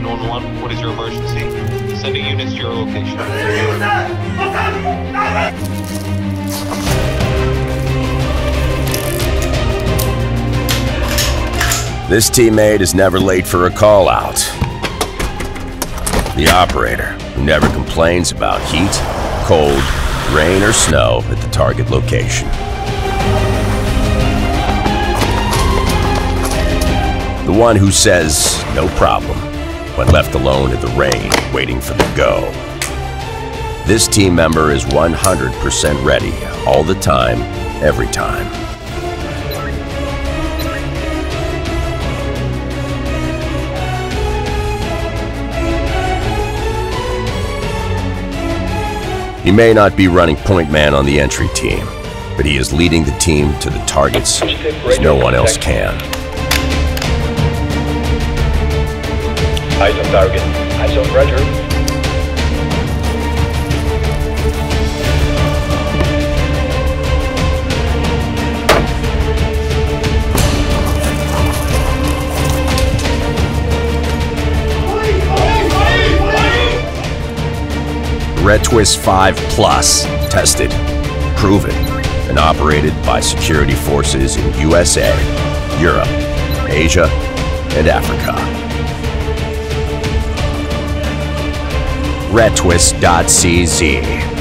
major emergency. Sending units to your location. This teammate is never late for a call out. The operator, who never complains about heat, cold, rain, or snow at the target location. The one who says, no problem, when left alone in the rain waiting for the go. This team member is 100% ready, all the time, every time. He may not be running point man on the entry team, but he is leading the team to the targets as no one else can. Eyes on target. Eyes on Roger. ReTwis 5 Plus, tested, proven, and operated by security forces in USA, Europe, Asia, and Africa. retwis.cz